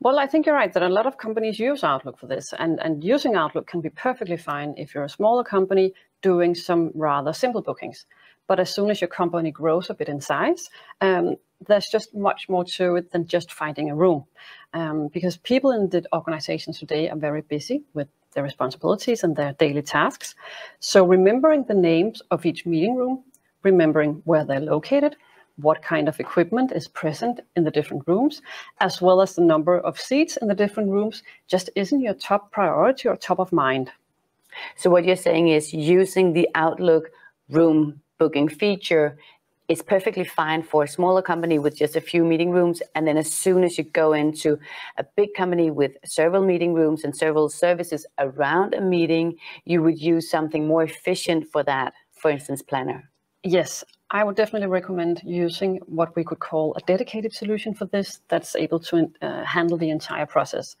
Well, I think you're right that a lot of companies use Outlook for this, and, and using Outlook can be perfectly fine if you're a smaller company doing some rather simple bookings. But as soon as your company grows a bit in size, um, there's just much more to it than just finding a room. Um, because people in the organizations today are very busy with their responsibilities and their daily tasks. So remembering the names of each meeting room, remembering where they're located, what kind of equipment is present in the different rooms, as well as the number of seats in the different rooms, just isn't your top priority or top of mind. So what you're saying is using the Outlook room booking feature is perfectly fine for a smaller company with just a few meeting rooms. And then as soon as you go into a big company with several meeting rooms and several services around a meeting, you would use something more efficient for that, for instance, Planner. Yes, I would definitely recommend using what we could call a dedicated solution for this that's able to uh, handle the entire process.